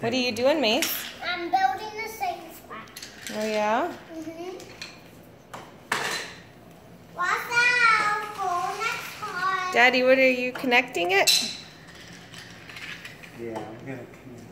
What are you doing, Mace? I'm building the same spot. Oh, yeah? Mm-hmm. Watch out for next time. Daddy, what are you connecting it? Yeah, I'm gonna connect.